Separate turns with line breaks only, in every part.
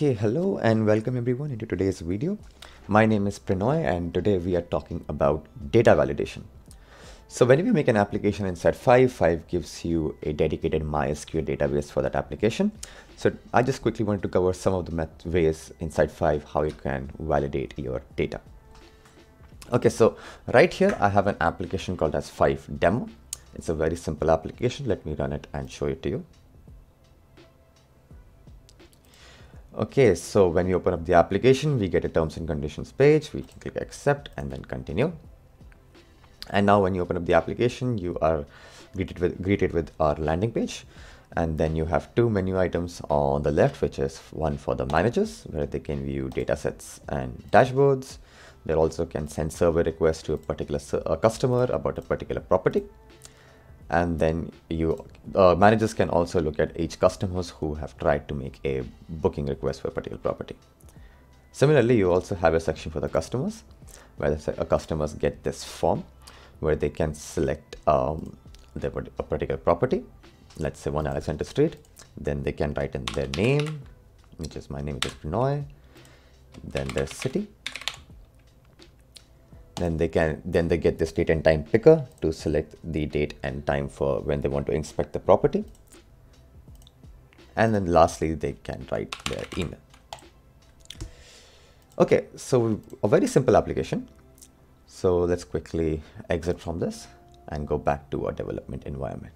Okay, hello and welcome everyone into today's video. My name is Pranoy and today we are talking about data validation. So whenever you make an application inside Five, Five gives you a dedicated MySQL database for that application. So I just quickly want to cover some of the ways inside Five how you can validate your data. Okay, so right here I have an application called as Five demo. It's a very simple application. Let me run it and show it to you. Okay, so when we open up the application, we get a terms and conditions page. We can click accept and then continue. And now when you open up the application, you are greeted with, greeted with our landing page. And then you have two menu items on the left, which is one for the managers, where they can view data sets and dashboards. They also can send server requests to a particular a customer about a particular property and then you uh, managers can also look at each customers who have tried to make a booking request for a particular property. Similarly, you also have a section for the customers where the customers get this form where they can select um, their, a particular property, let's say one Alexander Street, then they can write in their name, which is my name, which is Pranoy, then their city, then they can then they get this date and time picker to select the date and time for when they want to inspect the property. And then lastly they can write their email. Okay so a very simple application. So let's quickly exit from this and go back to our development environment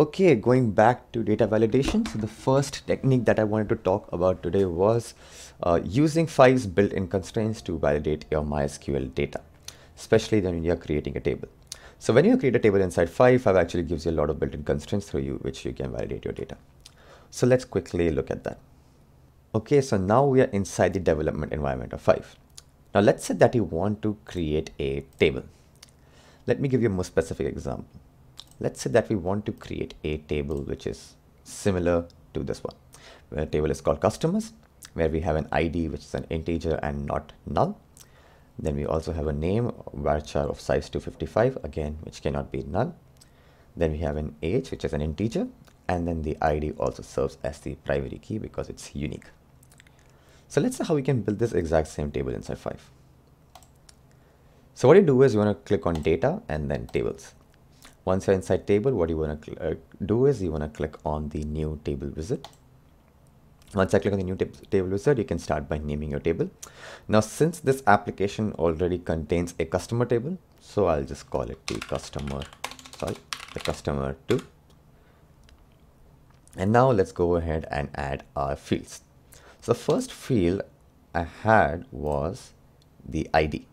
Okay, going back to data validation. So the first technique that I wanted to talk about today was uh, using Five's built-in constraints to validate your MySQL data, especially when you're creating a table. So when you create a table inside Five, Five actually gives you a lot of built-in constraints through you, which you can validate your data. So let's quickly look at that. Okay, so now we are inside the development environment of Five. Now let's say that you want to create a table. Let me give you a more specific example let's say that we want to create a table which is similar to this one. Where the table is called customers where we have an id which is an integer and not null. Then we also have a name varchar of size 255 again which cannot be null. Then we have an age which is an integer. And then the id also serves as the primary key because it's unique. So let's see how we can build this exact same table inside Five so what you do is you want to click on data and then tables once you're inside table, what you want to uh, do is you want to click on the new table wizard. Once I click on the new table wizard, you can start by naming your table. Now, since this application already contains a customer table, so I'll just call it the customer, sorry, the customer two. And now let's go ahead and add our fields. So the first field I had was the ID,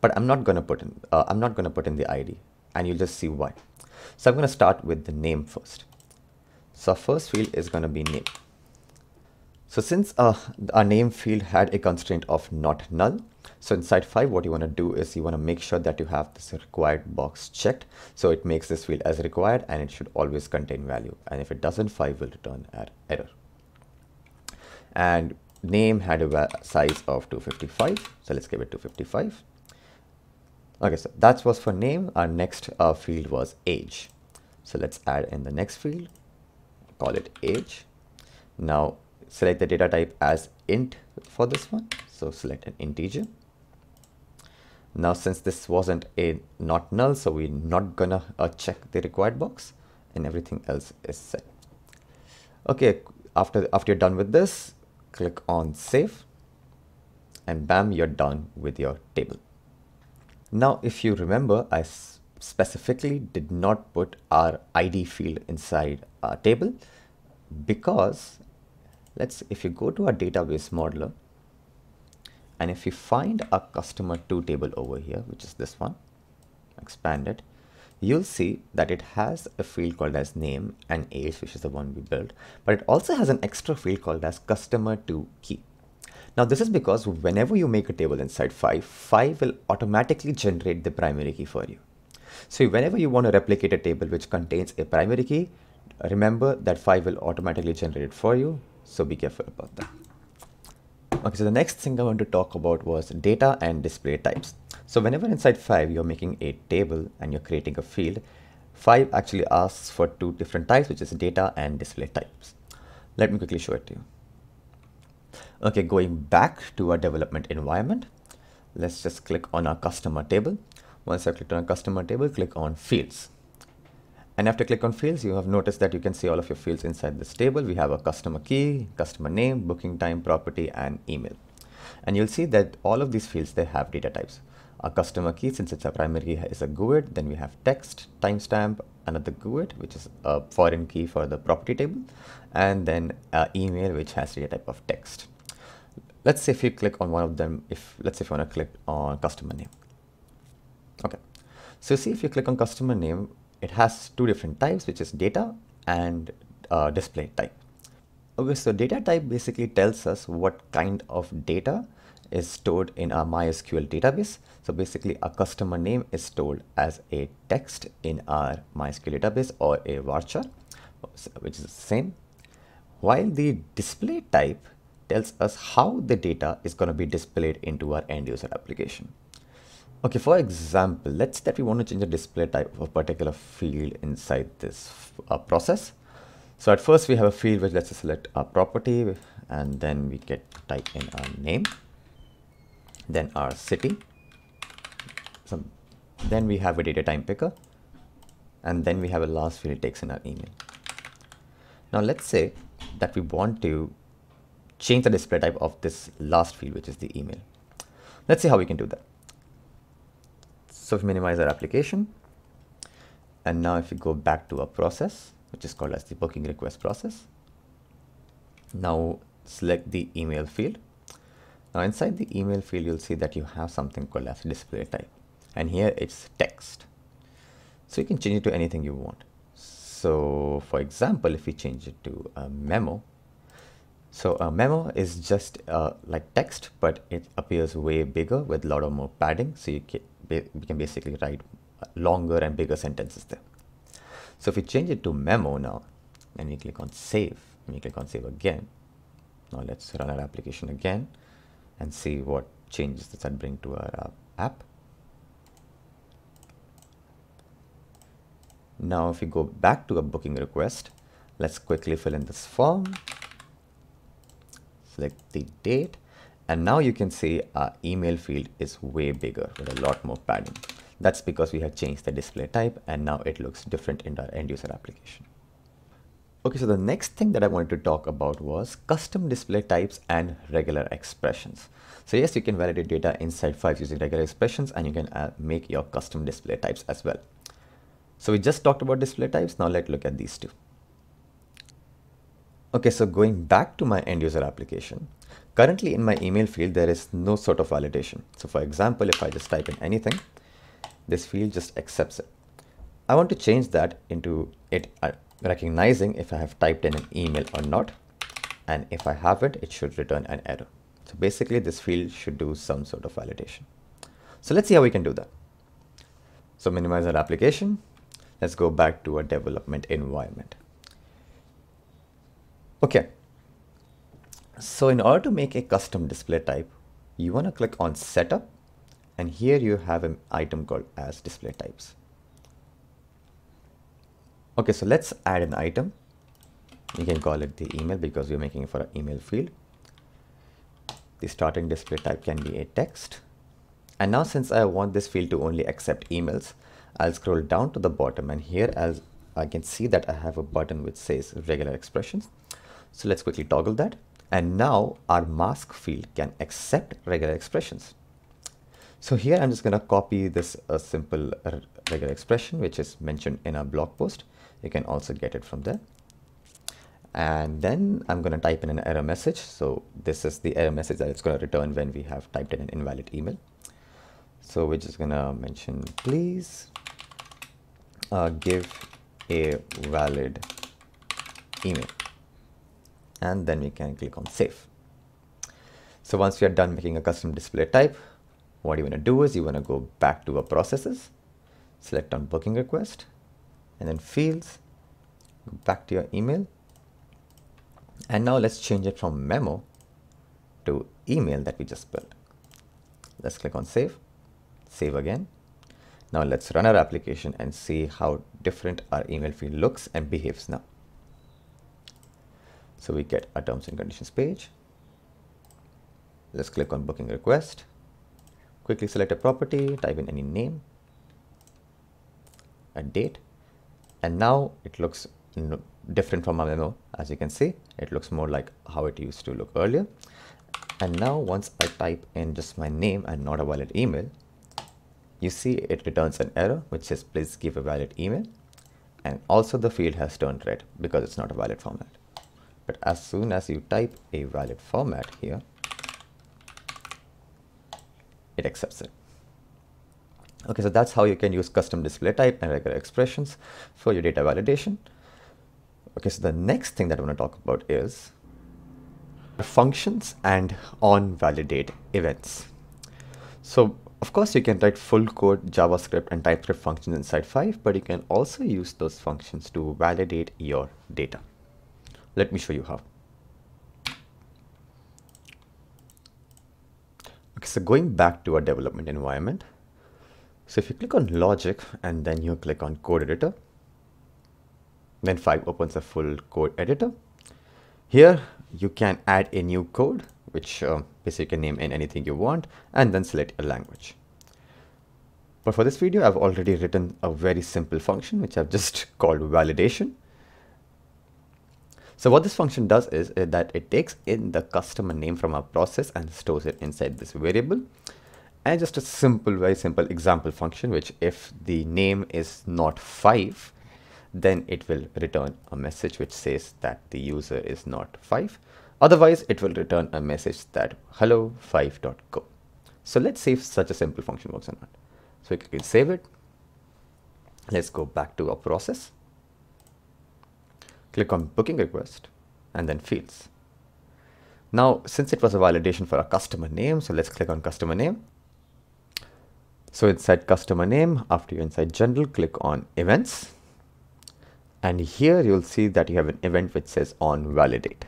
but I'm not going to put in, uh, I'm not going to put in the ID and you'll just see why. So I'm going to start with the name first. So our first field is going to be name. So since uh, our name field had a constraint of not null, so inside Five what you want to do is you want to make sure that you have this required box checked. So it makes this field as required and it should always contain value. And if it doesn't, Five will return an error. And name had a size of 255. So let's give it 255. Okay, so that was for name. Our next uh, field was age. So let's add in the next field, call it age. Now select the data type as int for this one. So select an integer. Now since this wasn't a not null, so we're not gonna uh, check the required box and everything else is set. Okay, after, after you're done with this, click on save and bam, you're done with your table. Now, if you remember, I specifically did not put our ID field inside our table because let's, if you go to our database modeler and if you find a customer two table over here, which is this one, expand it, you'll see that it has a field called as name and age, which is the one we built, but it also has an extra field called as customer two key. Now this is because whenever you make a table inside Five, Five will automatically generate the primary key for you. So whenever you want to replicate a table which contains a primary key, remember that Five will automatically generate it for you. So be careful about that. Okay, so the next thing I want to talk about was data and display types. So whenever inside Five you're making a table and you're creating a field, Five actually asks for two different types, which is data and display types. Let me quickly show it to you. Okay, going back to our development environment, let's just click on our customer table. Once I've clicked on our customer table, click on fields. And after click on fields, you have noticed that you can see all of your fields inside this table. We have a customer key, customer name, booking time, property, and email. And you'll see that all of these fields, they have data types. A customer key, since it's a primary key, is a GUID. Then we have text, timestamp, another GUID, which is a foreign key for the property table, and then uh, email, which has data type of text. Let's say if you click on one of them, if let's say if you want to click on customer name. Okay, so see if you click on customer name, it has two different types, which is data and uh, display type. Okay, so data type basically tells us what kind of data is stored in our MySQL database. So basically a customer name is stored as a text in our MySQL database or a varchar, which is the same. While the display type tells us how the data is going to be displayed into our end user application. Okay, for example, let's say that we want to change the display type of a particular field inside this uh, process. So at first we have a field which let's select our property and then we get type in our name, then our city. So then we have a data time picker and then we have a last field it takes in our email. Now let's say that we want to change the display type of this last field, which is the email. Let's see how we can do that. So if we minimize our application, and now if we go back to our process, which is called as the booking request process, now select the email field. Now inside the email field, you'll see that you have something called as display type. And here it's text. So you can change it to anything you want. So for example, if we change it to a memo, so a memo is just uh, like text, but it appears way bigger with a lot of more padding. So you can, you can basically write longer and bigger sentences there. So if we change it to memo now, and we click on save, and we click on save again. Now let's run our application again and see what changes does that bring to our uh, app. Now if we go back to a booking request, let's quickly fill in this form select the date and now you can see our email field is way bigger with a lot more padding. That's because we have changed the display type and now it looks different in our end user application. Okay, so the next thing that I wanted to talk about was custom display types and regular expressions. So yes, you can validate data inside Five using regular expressions and you can uh, make your custom display types as well. So we just talked about display types. Now let's look at these two. Okay, so going back to my end user application, currently in my email field, there is no sort of validation. So for example, if I just type in anything, this field just accepts it. I want to change that into it uh, recognizing if I have typed in an email or not. And if I haven't, it should return an error. So basically this field should do some sort of validation. So let's see how we can do that. So minimize our application. Let's go back to our development environment. Okay. So in order to make a custom display type, you want to click on setup and here you have an item called as display types. Okay, so let's add an item. You can call it the email because we're making it for an email field. The starting display type can be a text. And now since I want this field to only accept emails, I'll scroll down to the bottom and here as I can see that I have a button which says regular expressions. So let's quickly toggle that. And now our mask field can accept regular expressions. So here I'm just going to copy this a simple regular expression, which is mentioned in our blog post. You can also get it from there. And then I'm going to type in an error message. So this is the error message that it's going to return when we have typed in an invalid email. So we're just going to mention, please uh, give a valid email and then we can click on save. So once we are done making a custom display type, what you want to do is you want to go back to our processes, select on booking request, and then fields, go back to your email. And now let's change it from memo to email that we just built. Let's click on save, save again. Now let's run our application and see how different our email field looks and behaves now. So we get a terms and conditions page. let's click on booking request. Quickly select a property, type in any name, a date, and now it looks different from our memo. As you can see, it looks more like how it used to look earlier. And now once I type in just my name and not a valid email, you see it returns an error which says please give a valid email. And also the field has turned red because it's not a valid format. But as soon as you type a valid format here, it accepts it. Okay, so that's how you can use custom display type and regular expressions for your data validation. Okay, so the next thing that I want to talk about is functions and on validate events. So of course you can write full code JavaScript and TypeScript functions inside Five, but you can also use those functions to validate your data. Let me show you how. Okay, so going back to our development environment. So if you click on logic and then you click on code editor, then Five opens a full code editor. Here you can add a new code, which uh, basically you can name in anything you want, and then select a language. But for this video, I've already written a very simple function, which I've just called validation. So what this function does is, is that it takes in the customer name from our process and stores it inside this variable. And just a simple, very simple example function, which if the name is not 5, then it will return a message which says that the user is not 5. Otherwise, it will return a message that hello 5.go. So let's see if such a simple function works or not. So we can save it. Let's go back to our process. Click on booking request and then fields. Now, since it was a validation for a customer name, so let's click on customer name. So inside customer name, after you're inside general, click on events and here you'll see that you have an event which says on validate.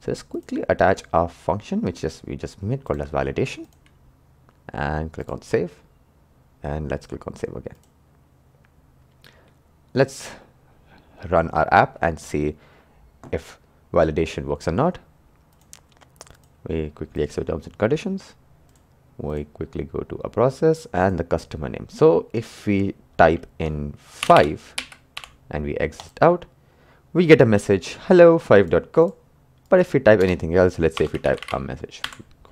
So let's quickly attach our function which is we just made called as validation and click on save and let's click on save again. Let's run our app and see if validation works or not. We quickly exit terms and conditions. We quickly go to a process and the customer name. So if we type in 5 and we exit out, we get a message, hello 5.go. But if we type anything else, let's say if we type a message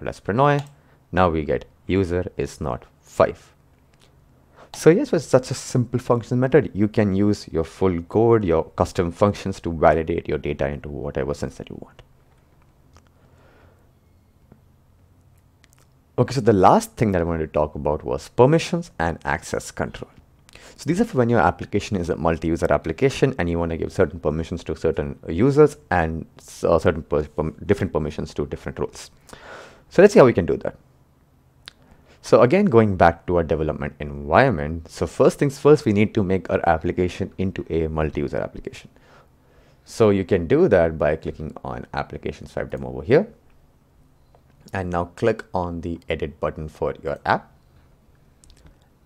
Pranoy, now we get user is not 5. So yes, with such a simple function method, you can use your full code, your custom functions to validate your data into whatever sense that you want. Okay, so the last thing that I wanted to talk about was permissions and access control. So these are when your application is a multi-user application and you want to give certain permissions to certain users and uh, certain per per different permissions to different roles. So let's see how we can do that. So again, going back to our development environment. So first things first, we need to make our application into a multi-user application. So you can do that by clicking on applications Five demo over here. And now click on the edit button for your app.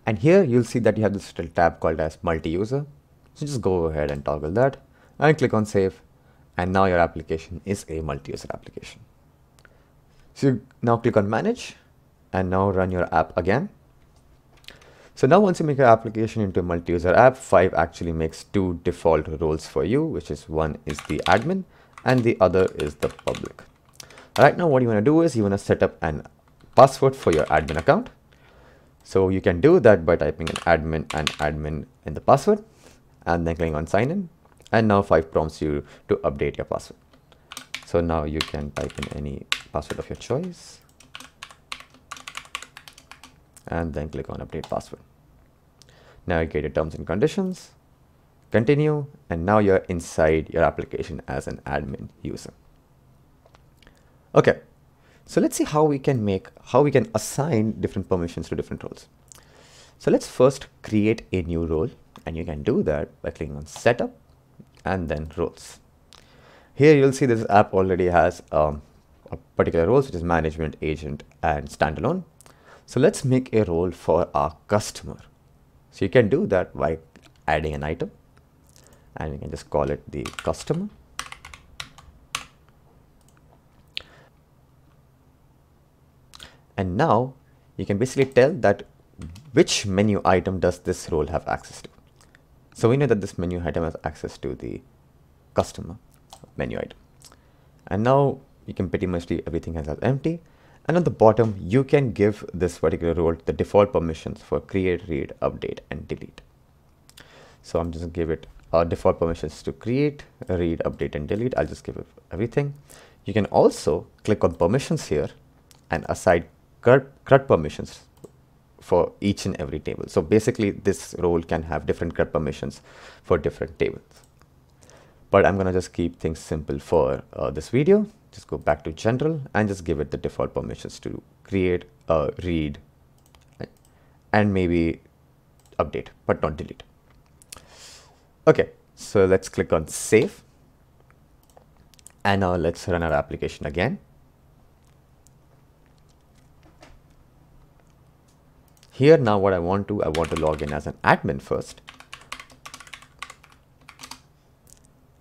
And here you'll see that you have this little tab called as multi-user. So just go ahead and toggle that and click on save. And now your application is a multi-user application. So you now click on manage and now run your app again. So now once you make your application into a multi-user app, Five actually makes two default roles for you, which is one is the admin and the other is the public. Right now what you want to do is you want to set up an password for your admin account. So you can do that by typing in admin and admin in the password and then clicking on sign in. And now Five prompts you to update your password. So now you can type in any password of your choice and then click on update password. Navigate your terms and conditions, continue, and now you're inside your application as an admin user. Okay, so let's see how we can make, how we can assign different permissions to different roles. So let's first create a new role and you can do that by clicking on setup and then roles. Here you'll see this app already has um, a particular roles, which is management, agent and standalone. So let's make a role for our customer. So you can do that by adding an item and you can just call it the customer And now you can basically tell that which menu item does this role have access to. So we know that this menu item has access to the customer menu item. And now you can pretty much see everything has empty. And on the bottom, you can give this particular role the default permissions for create, read, update, and delete. So I'm just gonna give it uh, default permissions to create, read, update, and delete. I'll just give it everything. You can also click on permissions here and assign CRUD permissions for each and every table. So basically this role can have different CRUD permissions for different tables. But I'm gonna just keep things simple for uh, this video. Just go back to general and just give it the default permissions to create, uh, read, and maybe update, but not delete. Okay, so let's click on save. And now let's run our application again. Here now what I want to, I want to log in as an admin first.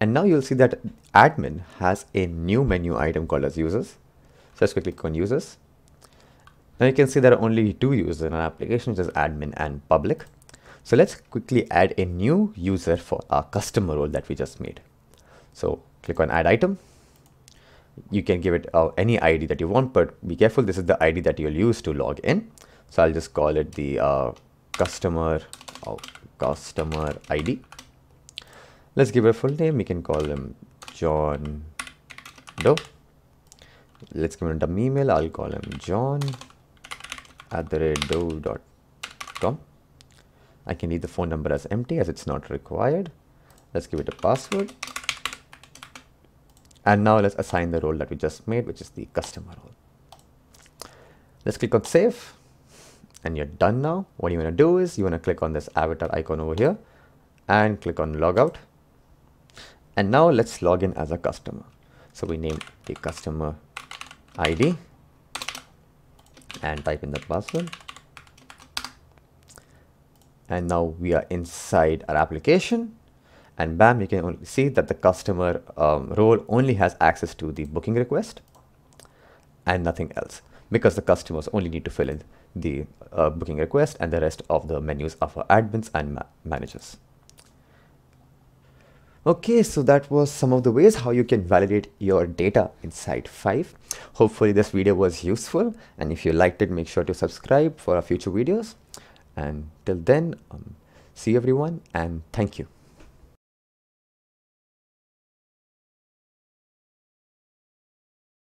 And now you'll see that admin has a new menu item called as users. So let's quickly click on users. Now you can see there are only two users in our application, which is admin and public. So let's quickly add a new user for our customer role that we just made. So click on add item. You can give it uh, any ID that you want, but be careful. This is the ID that you'll use to log in. So I'll just call it the uh, customer oh, customer ID. Let's give a full name. We can call him John Doe. Let's give him a dumb email. I'll call him John at the rate doe.com. I can leave the phone number as empty as it's not required. Let's give it a password. And now let's assign the role that we just made, which is the customer role. Let's click on save and you're done now. What you want to do is you want to click on this avatar icon over here and click on logout. And now let's log in as a customer. So we name the customer ID and type in the password. And now we are inside our application and bam, you can only see that the customer um, role only has access to the booking request and nothing else because the customers only need to fill in the uh, booking request and the rest of the menus are for admins and ma managers. Okay, so that was some of the ways how you can validate your data inside Five. Hopefully this video was useful and if you liked it, make sure to subscribe for our future videos. And till then, um, see everyone and thank you.